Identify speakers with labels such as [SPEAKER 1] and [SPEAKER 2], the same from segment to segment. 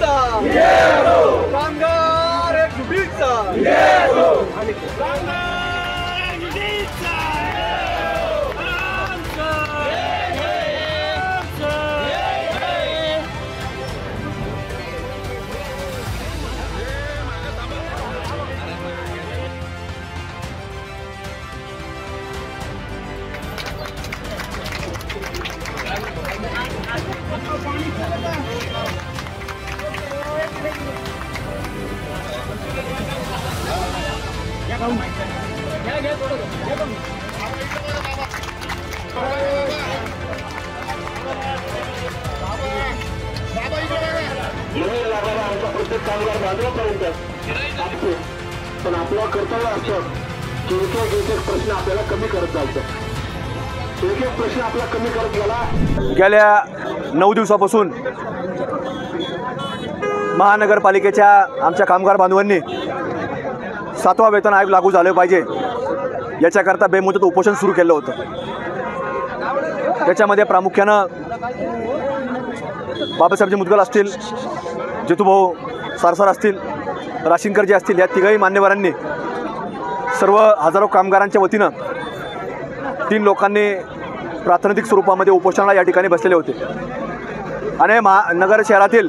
[SPEAKER 1] युनिटचा कामगार
[SPEAKER 2] आमचा प्रत्येक कामगार बांधवापर्यंत असतो पण आपलं कर्तव्य असतं की एक एक एक एक प्रश्न आपल्याला कमी करत जायचं एक एक प्रश्न आपला कमी करत गेला
[SPEAKER 3] गेल्या नऊ दिवसापासून महानगरपालिकेच्या आमच्या कामगार बांधवांनी सातवा वेतन आयोग लागू झालं पाहिजे. याच्याकरता बेमुदत उपोषण सुरू केलं होतं. त्याच्यामध्ये प्रामुख्यानं बाबासाहेबजी मुदगल असतील जितूभाऊ सारसार असतील राशीनकर जे असतील या तिघही मान्यवरांनी सर्व हजारो कामगारांच्या वतीनं तीन लोकांनी प्राथमिक स्वरूपामध्ये उपोषणाला या ठिकाणी बसलेले होते. आणि महा नगर शहरातील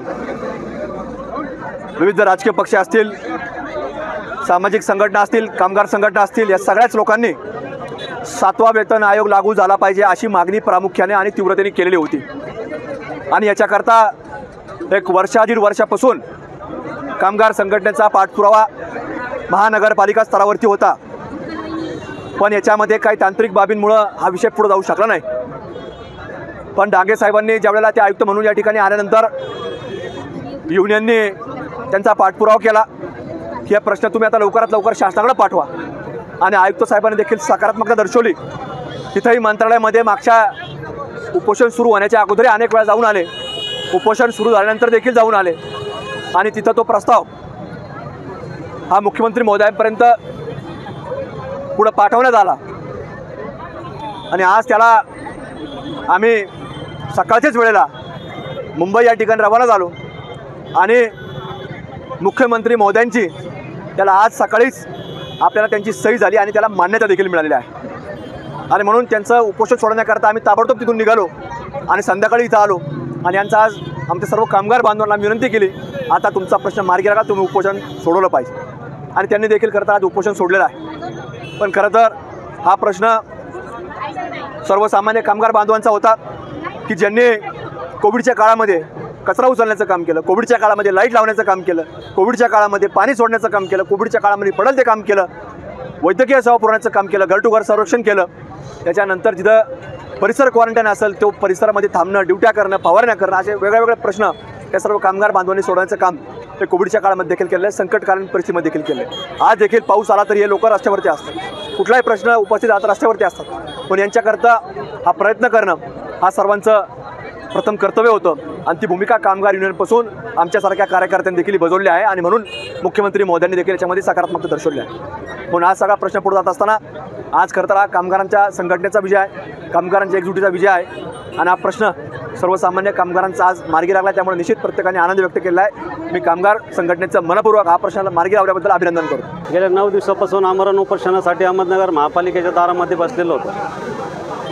[SPEAKER 3] विविध राजकीय पक्ष असतील सामाजिक संघटना असतील कामगार संघटना असतील या सगळ्याच लोकांनी सातवा वेतन आयोग लागू झाला पाहिजे अशी मागणी प्रामुख्याने आणि तीव्रतेने केलेली होती. आणि याच्याकरता एक वर्षा दीड वर्षापासून कामगार संघटनेचा पाठपुरावा महानगरपालिका स्तरावरती होता. पण याच्यामध्ये काही तांत्रिक बाबींमुळं हा विषय पुढे जाऊ शकला नाही. पण डांगे साहेबांनी ज्यावेळेला ते आयुक्त म्हणून या ठिकाणी आल्यानंतर युनियनने त्यांचा पाठपुरावा केला. हे प्रश्न तुम्ही आता लवकरात लवकर शासनाकडे पाठवा. आणि आयुक्त साहेबांनी देखील सकारात्मकता दर्शवली. तिथंही मंत्रालयामध्ये मागच्या उपोषण सुरू होण्याच्या अगोदरही अनेक वेळा जाऊन आले. उपोषण सुरू झाल्यानंतर देखील जाऊन आले. आणि तिथं तो प्रस्ताव हा मुख्यमंत्री महोदयांपर्यंत पुढं पाठवण्यात आला. आणि आज त्याला आम्ही सकाळच्याच वेळेला मुंबई या ठिकाणी रवाना झालो. आणि मुख्यमंत्री महोदयांची त्याला आज सकाळीच आपल्याला त्यांची सही झाली आणि त्याला मान्यता देखील मिळालेली आहे. आणि म्हणून त्यांचं उपोषण सोडण्याकरता आम्ही ताबडतोब तिथून निघालो आणि संध्याकाळी इथं आलो. आणि यांचा आज आमच्या सर्व कामगार बांधवांना विनंती केली आता तुमचा प्रश्न मार्गी लागा तुम्ही उपोषण सोडवलं पाहिजे. आणि त्यांनी देखील करता आज उपोषण सोडलेलं आहे. पण खरं तर हा प्रश्न सर्वसामान्य कामगार बांधवांचा होता की ज्यांनी कोविडच्या काळामध्ये कचरा उचलण्याचं काम केलं कोविडच्या काळामध्ये लाइट लावण्याचं काम केलं कोविडच्या काळामध्ये पाणी सोडण्याचं काम केलं कोविडच्या काळामध्ये पडल ते काम केलं वैद्यकीय सेवा पुरवण्याचं काम केलं घर टू घर संरक्षण केलं. त्याच्यानंतर जिथं परिसर क्वारंटाईन असेल तो परिसरामध्ये थांबणं ड्युट्या करणं फवारण्या करणं असे वेगळे वेगळे प्रश्न त्या सर्व कामगार बांधवांनी सोडण्याचं काम ते कोविडच्या काळामध्ये देखील केलं आहे. संकटकालीन परिस्थितीमध्ये देखील केलं आहे. आज देखील पाऊस आला तरी हे लोक रस्त्यावरती असतात. कुठलाही प्रश्न उपस्थित राहतात रस्त्यावरती असतात. पण यांच्याकरता हा प्रयत्न करणं हा सर्वांचं प्रथम कर्तव्य होतं. आणि ती भूमिका कामगार युनियनपासून आमच्यासारख्या कार्यकर्त्यांनी देखील बजवली आहे आणि म्हणून मुख्यमंत्री मोदयांनी देखील याच्यामध्ये सकारात्मकता दर्शवली आहे. म्हणून आज सगळा प्रश्न पुढे जात असताना आज खरं तर हा कामगारांच्या संघटनेचा विजय आहे कामगारांच्या एकजुटीचा विजय आहे. आणि हा प्रश्न सर्वसामान्य कामगारांचा आज मार्गी लागला त्यामुळे निश्चित प्रत्येकाने आनंद व्यक्त केला आहे. मी कामगार संघटनेचं मनपूर्वक हा प्रश्नाला मार्गी लावल्याबद्दल अभिनंदन करतो.
[SPEAKER 4] गेल्या नऊ दिवसापासून आमरण उपोषणासाठी अहमदनगर महापालिकेच्या दारामध्ये बसलेलो होतो.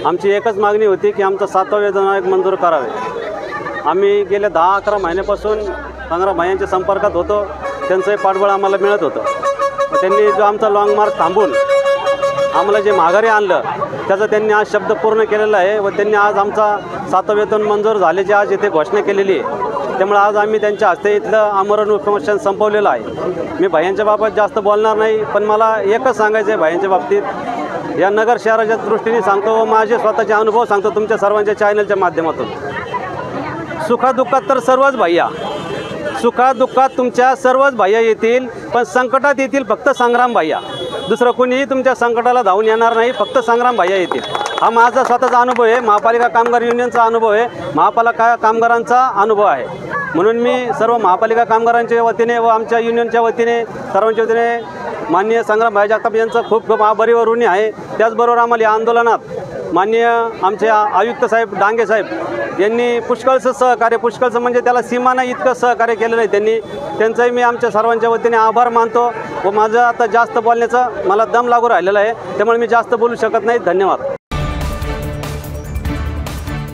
[SPEAKER 4] आमची एकच मागणी होती की आमचं सातवा वेतन मंजूर करावे. आम्ही गेल्या दहा अकरा महिन्यापासून पंधरा महिन्यांच्या संपर्कात होतो. त्यांचंही पाठबळ आम्हाला मिळत होतं. त्यांनी जो आमचा लाँग मार्च थांबून आम्हाला जे माघारी आणलं त्याचा त्यांनी आज शब्द पूर्ण केलेला आहे व त्यांनी आज आमचा सातवं वेतन मंजूर झाल्याची आज इथे घोषणा केलेली आहे. त्यामुळे आज आम्ही त्यांच्या हस्ते इथलं आमरण उपोषण संपवलेलं आहे. मी भयांच्या बाबत जास्त बोलणार नाही पण मला एकच सांगायचं आहे भयांच्या बाबतीत. या नगर शहराच्या दृष्टीने सांगतो व माझे स्वतःचे अनुभव सांगतो तुमच्या सर्वांच्या चॅनलच्या माध्यमातून. सुखादुःखात तर सर्वच भैया. सुखादुःखात तुमच्या सर्वच भैया येतील पण संकटात येतील फक्त संग्राम भैया. दुसरं कोणीही तुमच्या संकटाला धावून येणार नाही फक्त संग्राम भैया येतील. हा माझा स्वतःचा अनुभव आहे. महापालिका कामगार युनियनचा अनुभव आहे. महापालिका कामगारांचा अनुभव आहे. म्हणून मी सर्व महापालिका कामगारांच्या वतीने व आमच्या युनियनच्या वतीने सर्वांच्या वतीने माननीय संग्राम भाई जगताप यांचं खूप खूप आभारी व ऋणी आहे. त्याचबरोबर आम्हाला या आंदोलनात माननीय आमचे आयुक्त साहेब डांगे साहेब यांनी पुष्कळचं सहकार्य पुष्कळचं म्हणजे त्याला सीमा नाही इतकं सहकार्य केलेलं आहे त्यांनी. त्यांचाही मी आमच्या सर्वांच्या वतीने आभार मानतो व माझं आता जास्त बोलण्याचं मला दम लागू राहिलेला आहे. त्यामुळे मी जास्त बोलू शकत नाही. धन्यवाद.